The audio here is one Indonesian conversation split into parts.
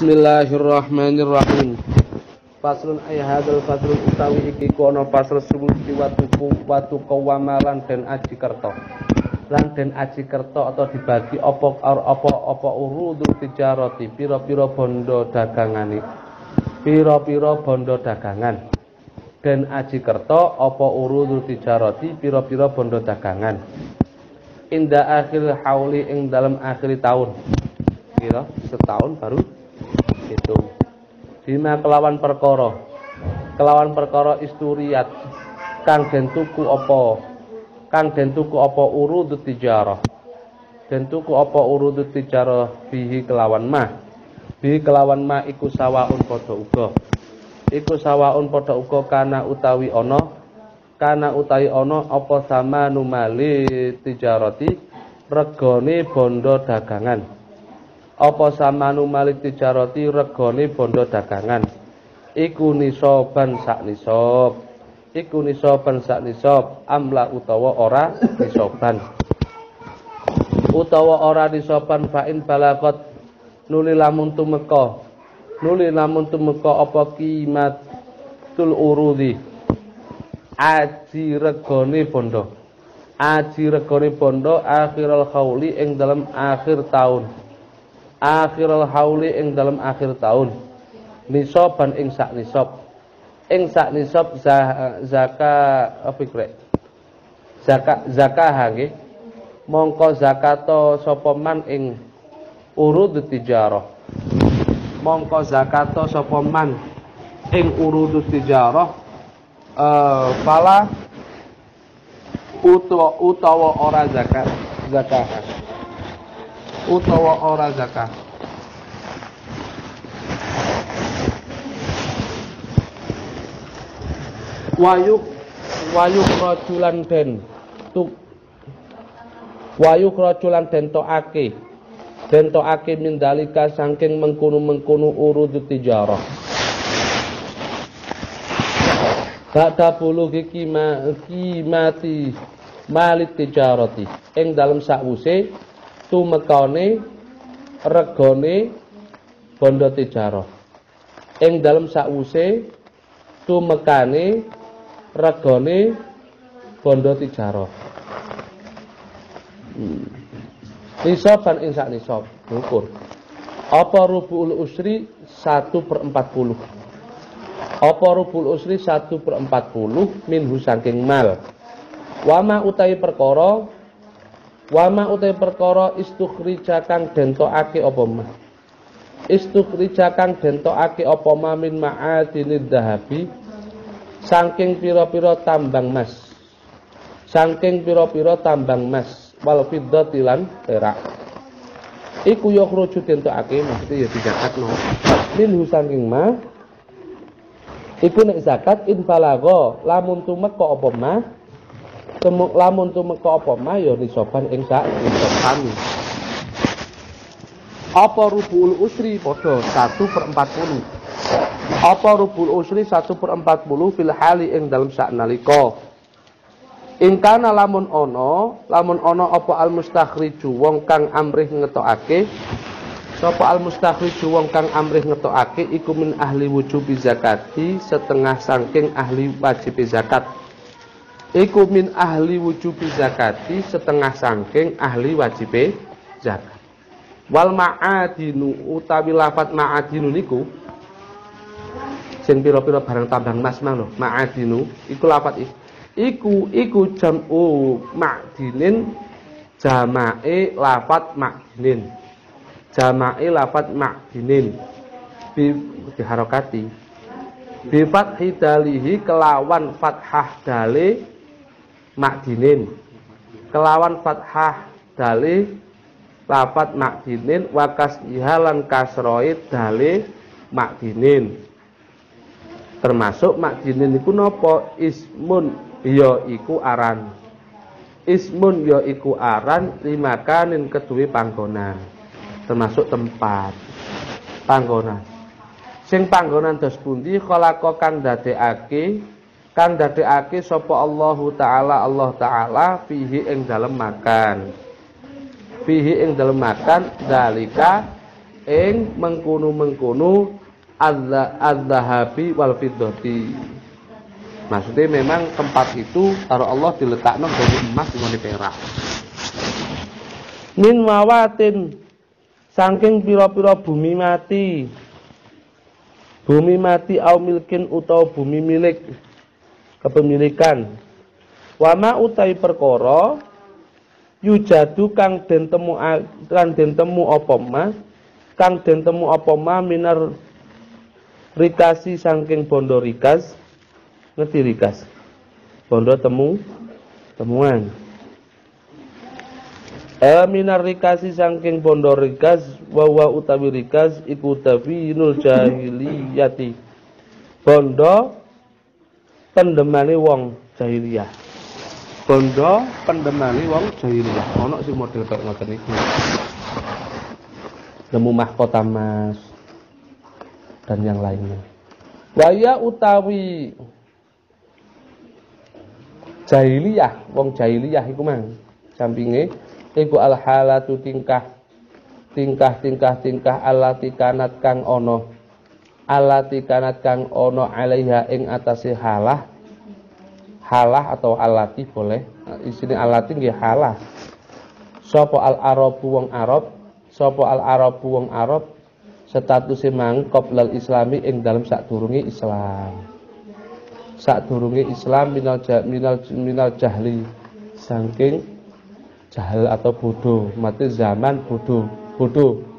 Bismillahirrahmanirrahim. Faslun ay hadzal faslun utawi iki kono fasl subuti watuku watu kawamalan den aji kerto. Lan den aji kerto atau dibagi apa apa apa urudul tijarati pira-pira bondo dagangane. Pira-pira bondo dagangan. Den aji kerto apa urudul tijarati pira-pira bondo dagangan. Inda akhir hauli ing dalam akhir tahun. Kira setahun baru itu. Bima kelawan perkara. Kelawan perkara isturiat. Kang den tuku apa? Kang den tuku apa urud tijarah? Den tuku apa urud tijarah bihi kelawan mah bihi kelawan mah iku sawaun padha uga. Iku sawaun padha uga kana utawi ana kana utawi ana apa sama numali tijarati regane bondo dagangan apa samanu malik tijarati regane bondo dagangan? Iku nisoban sak nisob iku nisoban sak nisob amla utawa ora nisoban. Utawa ora nisoban fa'in balagot nuli lamun tumeka. Nuli lamun tumeka apa kimat tul urudi? Aji regane bondo. Aji regane bondo akhirul khauli ing dalam akhir tahun akhirul hauli ing dalam akhir tahun nisoban ing sak nisob ing sak nisob zaka apa krek zakat zakah nggih. Mongko zakato sapa man ing urud tijarah. Mongko zakato sapa man ing urud tijarah uh, fala utawa utawa ora zakat zakah utawa ora zakat wayuk wayuk rajulan den tuk wayuk rajulan den toake den toake mindalika saking mengkono-mengkono urud tijarah. Bada bulu kima kimati malit tijarati. Ing dalam sakwuse tumekane regane bondo tijaro ing dalem sakwuse tumekane regane bondo tijaro hmm. nisoban ing sak nisob ukur apa rubul usri? 1 per 40 apa rubul usri? 1 per 40 minhu saking mal. Wama utai perkara Wama utai perkara istukhrija kang den tokake apa ma Istukhrija kang den tokake apa ma min ma'adinid dahabi saking pira-pira tambang mas. Saking pira-pira tambang mas wal fiddati lan perak. Iku yo khruju den tokake maksudnya ya dizakatno. Min saking ma Iku nek zakat in balagha lamun tumeka apa mah Temuk lamun tumeka apa mah ya nisoban ing sak kami. Apa rubul usri padha 1 per 40. Apa rubul usri 1 per 40 fil hali ing dalem sak nalika. Ing kana lamun ana, lamun ana apa al mustakhriju wong kang amrih ngetokake Sapa al mustakhriju wong kang amrih ngetokake iku min ahli wujubi zakati setengah saking ahli wajib zakat iku min ahli wujubi zakati setengah sangking ahli wajib zakat. Wal ma'adinu utawi lafat ma'adinu niku sing pira-pira barang tambang emas mang lho ma'adinu iku lafat iku iku jam'u ma'dinin jamae lafat ma'dinin. Jamae lafat ma'dinin. Bi diharokati. Bi fathi dalihi kelawan fathah dale makdinin. Kelawan fathah dali lapat makdinin wakas ihalan kasroid dali makdinin. Termasuk makdinin iku nopo ismun ya iku aran. Ismun ya iku aran limakanin kedue panggonan. Termasuk tempat panggonan. Sing panggonan dos pundi? Khalaqa kang dadekake kang dadekake sapa Allahu taala Allah taala fihi ing dalem makan fihi ing dalem makan dalika ing mengkono-mengkono adz-dzahabi wal fiddati. Maksudnya memang tempat itu taruh Allah diletakkan dari emas dengan perak. Min mawatin saking pira-pira bumi mati. Bumi mati au milkin utawa bumi milik kepemilikan. Wama utai perkara yujadu kang den temu kang den temu apa ma? Kang den temu apa ma minar rikasi saking bondo rikas? Ngerti rikas? Bondo temu temuan. Eh minar rikasi saking bondo rikas wawa utawi rikas iku tafinul jahiliyati. Bondo pendemane wong jahiliyah. Bondo pendemane wong jahiliyah. Ana sing model kaya ngoten iki. Nemu mahkota mas dan yang lainnya. Waya utawi jahiliyah wong jahiliyah iku mang sampinge iku al halatu tingkah tingkah tingkah tingkah alati kanat kang ono alati kanat kang ono alaiha ing atase halah. Halah atau alati boleh. Isine alati nggih halah. Sapa al arabu wong arab? Sapa al arabu wong arab? Statusé mang qoblal islami ing dalam sadurunge islam. Sadurunge Islam minal minal minal jahli. Saking jahil atau bodoh. Mati zaman bodoh bodoh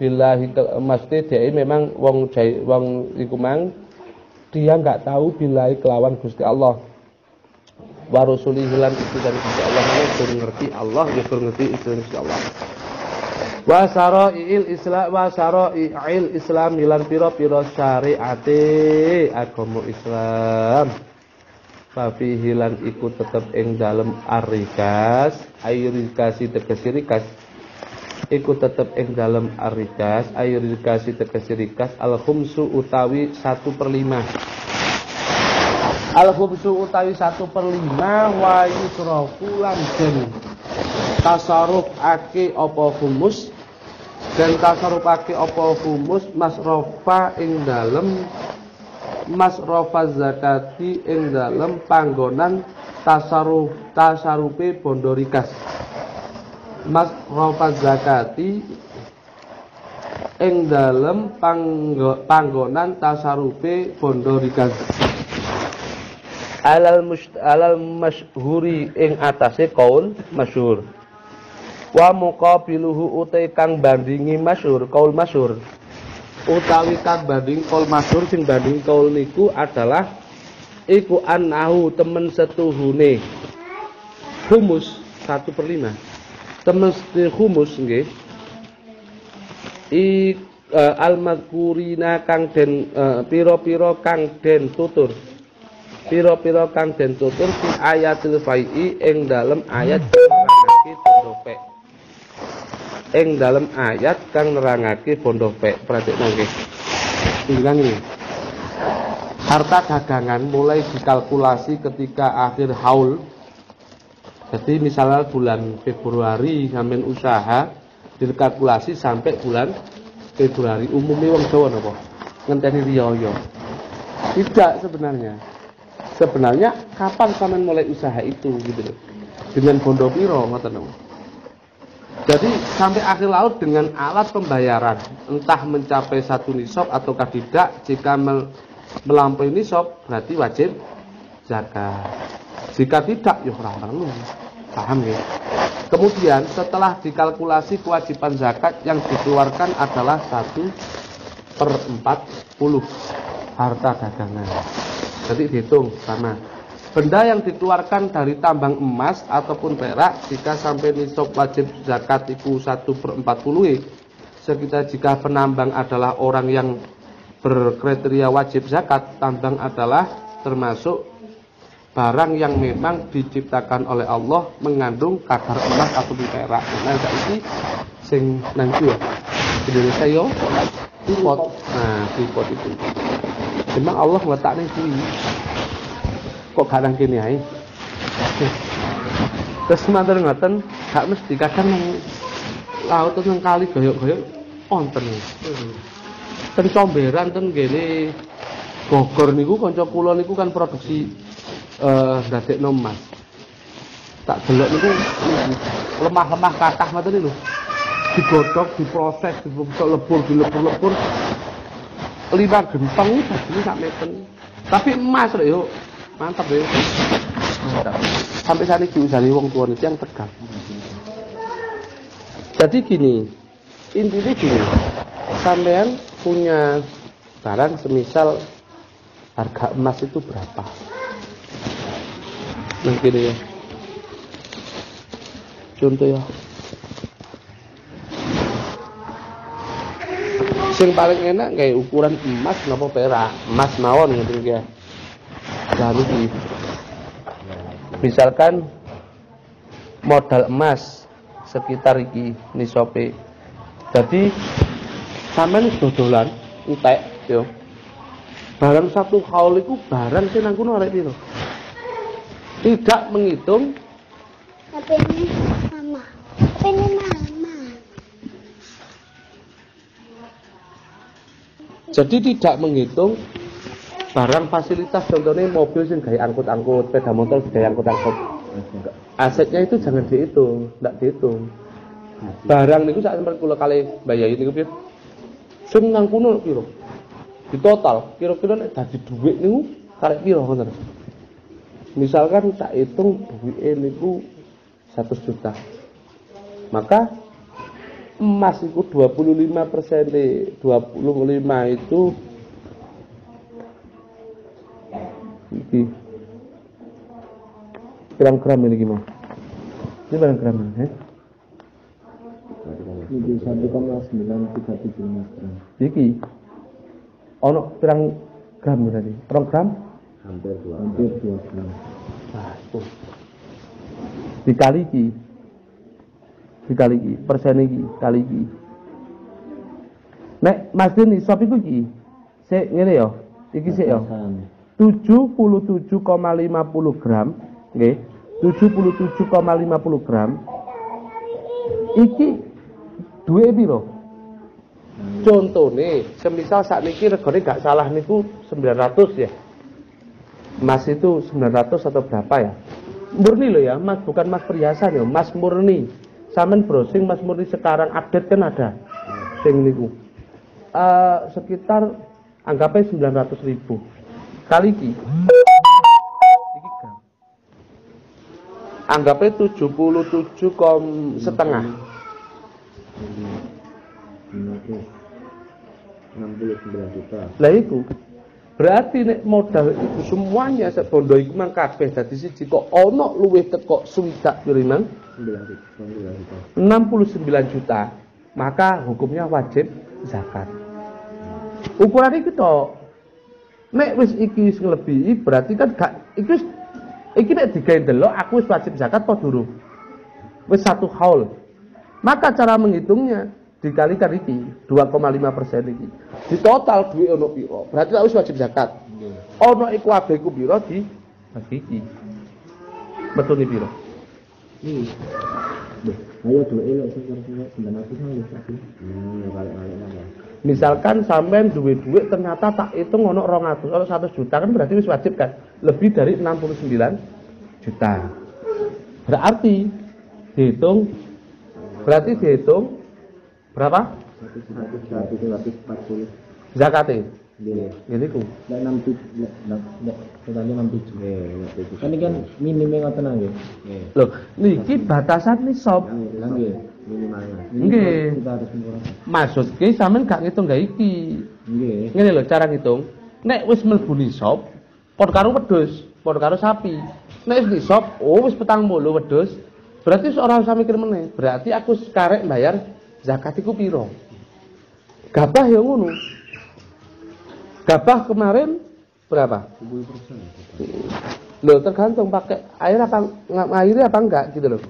billahi mesti dia memang wong jai, wong iku mang dia enggak tahu billahi kelawan Gusti Allah. Wa rasulihi lan itu dari Gusti Allah ini ngerti Allah ya ngerti itu Gusti Allah. Wa syara'il islam wa syara'il islam lan pira-pira syariate agama Islam. Fafi hilan iku tetep ing dalem arikas ayurikasi tegesi rikas iku tetep ing dalem arikas ayurikasi tegesi rikas al khumsu utawi 1 per 5 al khumsu utawi 1 per 5 wa yusrafu lan den tasarruf ake apa humus. Dan tasarruf ake apa humus. Masrofa ing dalem. Masrofa zakati ing dalem panggonan tasarruf tasarupe bondo rikas masrofa zakati ing dalem panggonan tasarupe bondo rikas alal must alal masyhuri ing atase kaul masyhur. Wa muqabiluhu utai kang bandingi masyhur kaul masyhur. Utawi kang banding kaul masyhur sing banding kaul niku adalah iku anahu temen setuhune. Humus 1 per 5 temen humus nggih i uh, al madkurina kang den uh, pira-pira kang den tutur pira-pira kang den tutur fi ayatil fai'i ing dalem ayat iki tondopek ing dalam ayat kang nerangake bondo pek pratikno nggih. ini. Harta dagangan mulai dikalkulasi ketika akhir haul. Jadi misalnya bulan Februari sampai usaha dikalkulasi sampai bulan Februari. Umumnya wong Jawa napa? Ngenteni riyo Tidak sebenarnya. Sebenarnya kapan sampean mulai usaha itu gitu loh. Dengan bondo piro ngoten jadi sampai akhir laut dengan alat pembayaran entah mencapai satu nisab ataukah tidak jika melampaui nisab berarti wajib zakat. Jika tidak ya kurang perlu. Paham ya? Kemudian setelah dikalkulasi kewajiban zakat yang dikeluarkan adalah satu per empat puluh harta dagangan. Jadi dihitung sama Benda yang dikeluarkan dari tambang emas ataupun perak jika sampai nisab wajib zakat itu 1 per 40 sekitar jika penambang adalah orang yang berkriteria wajib zakat, tambang adalah termasuk barang yang memang diciptakan oleh Allah mengandung kadar emas atau perak. Nah, ini sing nanti ya. Indonesia yo freeport. Nah, freeport itu. Memang Allah letaknya kuwi kok kadang kini ae. Terus matur ngoten, gak mesti kadang nang laut nang kali goyok-goyok wonten. Ten Comberan ten gene Bogor niku kanca kula niku kan produksi eh ndadekno emas. Tak delok niku lemah-lemah kathah ngoten lho. Digodhog, diproses, dibungkuk lebur, dilebur-lebur. Lima gentong dadine sak meten. Tapi emas lho yuk. Mantap. Mantap. Sampai saat ini diusahani wong itu yang tegang. Jadi gini, intinya gini, sampean punya barang semisal harga emas itu berapa? Nah gini ya. Contoh ya. Sing paling enak kayak ukuran emas napa perak, emas mawon gitu ya. Lalu di misalkan modal emas sekitar iki nisope. Jadi sampean dodolan entek yo. Barang satu haul itu barang sing nang kono arek? Tidak menghitung Tapi ini mama. Ini mama. Jadi tidak menghitung barang fasilitas contohnya mobil sing gaya angkut-angkut, sepeda motor gaya angkut-angkut. Asetnya itu jangan dihitung, tidak dihitung. Barang niku sak sampeyan kula kali bayahi niku piro? Sing nang kono piro? Di total kira-kira nek dadi dhuwit niku karek piro ngoten. Misalkan tak hitung duwike niku 100 juta. Maka emas itu 25 persen 25 itu iki pirang gram ini gimana? Ini berapa gram ini? Eh? Ini gram. Iki ono pirang gram tadi? Pirang gram? Hampir dua. Hampir dua gram. Itu. Dikali iki. Dikali iki, persen iki, kali iki. Nek Mas Den isop iku iki. Sik ngene ya. Iki sik ya. Patasan. 77,50 gram, nggih. 77,50 gram. Iki duwe piro? Contone, semisal saat niki regane gak salah niku 900 ya. Emas itu 900 atau berapa ya? Murni loh ya, Mas bukan Mas perhiasan ya, Mas murni. Samen browsing Mas murni sekarang update kan ada. Sing niku. Eh sekitar anggapnya 900 ribu kali gram anggapnya 77 kom setengah Lima ratus enam puluh sembilan juta. lah itu berarti nek modal itu semuanya sebondo iku mang kabeh. Dadi siji kok ono luwih teko swidak juta. 69 juta. Maka hukumnya wajib zakat. Ukuran iki to? Nek wis iki wis nglebihi berarti kan gak iki wis iki nek digawe delok aku wis wajib zakat apa durung? Wis satu haul. Maka cara menghitungnya dikalikan iki 2,5 persen iki di total duit ono piro berarti aku wis wajib zakat ono iku kabeh iku piro di bagi iki betul nih piro Ini. Ayo elok tapi. Hmm, ya. Misalkan sampean duit-duit ternyata tak hitung ono 200, kalau 100 juta kan berarti wis wajib kan? Lebih dari 69 juta. Berarti dihitung berarti dihitung berapa? Satu satu satu ratus empat puluh. Zakatnya. Gini. Ini ku. Tujuh, nek nek nek totalnya enam tujuh. enam tujuh. Kan ini kan minimnya ngoten nggih. Nggih. Loh, niki batasan nisab. Nggih, minimalnya. Nggih. Maksudnya sampean gak ngitung gak iki. Nggih. Ngene lho cara ngitung. Nek wis mlebu nisab, padha karo wedhus, padha karo sapi. Nek wis nisab, oh wis petang mulu wedhus. Berarti seorang usah mikir meneh. Berarti aku sekarek bayar zakat iku piro? Gabah ya ngono. Gabah kemarin berapa? 10%. Loh tergantung pakai air apa airnya apa enggak gitu loh.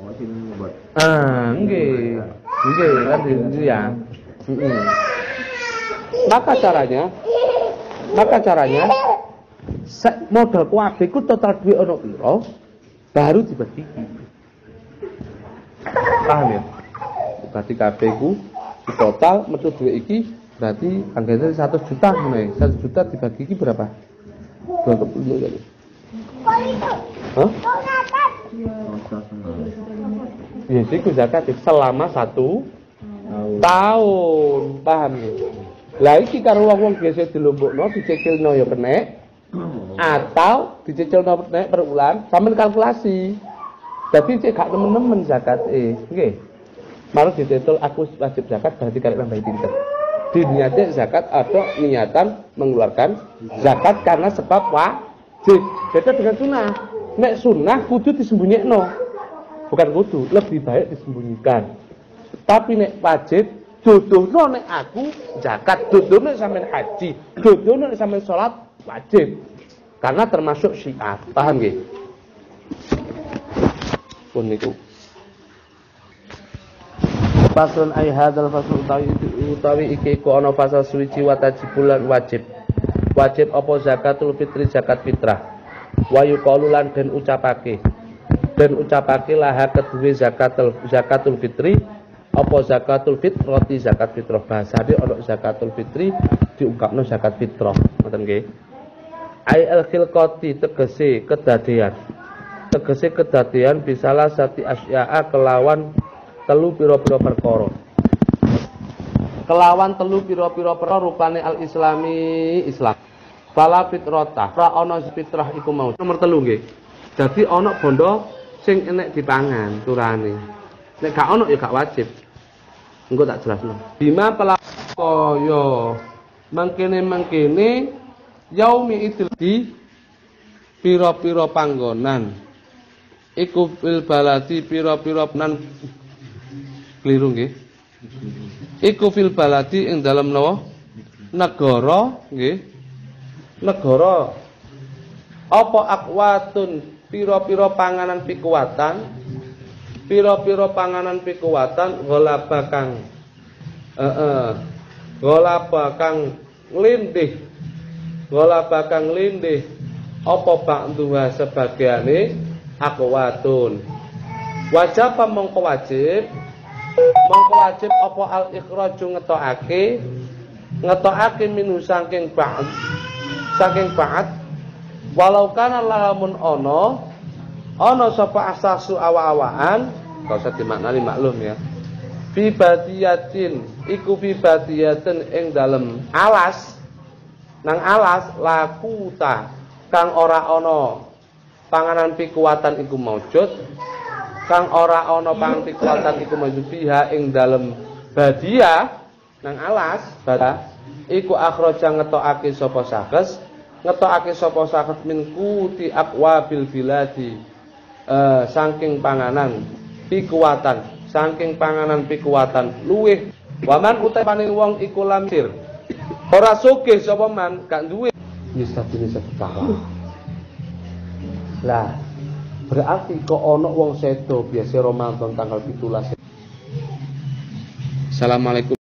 Oh, sini buat Ah, nggih. Nggih, kan itu ya. Mm-mm. Maka caranya maka caranya modal kuwabe ku total duit ono piro baru dibagi. Paham ya? Berarti kabeh ku Di total metu duit iki berarti anggapnya 100 juta ngono 1 juta dibagi iki berapa? 20 kali. Hah? Ya iku zakat selama satu Tahu. tahun, paham ya? Lah iki karo wong-wong biasa dilombokno dicicilno ya kena atau dicicilno kena per bulan sampean kalkulasi. Jadi cek gak nemen-nemen zakat eh, nggih. Malah dititul aku wajib zakat berarti kalian nambahi pinter. Di niatnya zakat ada niatan mengeluarkan zakat karena sebab wajib. Beda dengan sunnah. Nek sunnah kudu disembunyikan. Bukan kudu, lebih baik disembunyikan. Tapi nek wajib jodohno nek aku zakat, jodohno nek sampean haji, jodohno nek sampean salat wajib. Karena termasuk syiar. Paham nggih? Pun niku. Faslun ay hadzal fasl utawi utawi iki ku ana pasal suwiji watajibulan wajib. Wajib apa zakatul fitri zakat fitrah. Wa yuqalu lan den ucapake. Den ucapake laha kedue zakatul zakatul fitri apa zakatul fitrati zakat fitrah bahasane ana zakatul fitri diungkapno zakat fitrah ngoten nggih ai al khilqati tegese kedadean tegese kedadean bisalah sati asya'a kelawan telu pira-pira perkara. Kelawan telu pira-pira perkara rupane al islami islam. Fala fitrata ra ana fitrah iku mau. Nomor telu nggih. Dadi ana bondo sing enek dipangan turane. Nek gak ana ya gak wajib. Engko tak jelasno. Bima pelakaya mangkene mangkene yaumi idil di pira-pira panggonan. Iku fil baladi pira-pira nan keliru nggih. Iku fil baladi ing dalem nawa? Negara nggih. Negara. Apa akwatun? Pira-pira panganan pikuwatan? Pira-pira panganan pikuwatan? Ghalaba kang heeh. Ghalaba kang lindih. Ghalaba kang lindih. Apa ba'duha sebagiane? Akwatun. Wajib apa mongko wajib mongko wajib apa al ikhraju ngetokake? Ngetokake minu saking ba'd. Saking ba'd. Walau kana lamun ana ana sapa asasu awa-awaan gak usah dimaknani maklum ya. Fi badiyatin iku fi badiyatin ing dalem alas. Nang alas lakuta kang ora ana panganan pikuwatan iku maujud kang ora ana panganan pikuwatan iku maujud biha ing dalem badia. Nang alas bada iku akhraja ngetokake sapa sakes ngetokake sapa sakes min kuti aqwabil biladi eh saking panganan pikuwatan saking panganan pikuwatan luweh waman paning wong iku lamsir ora sugih sapa man gak duwe. Bisa kepala lah berarti kok ono wong sedo biasa Ramadan tanggal 17 Assalamualaikum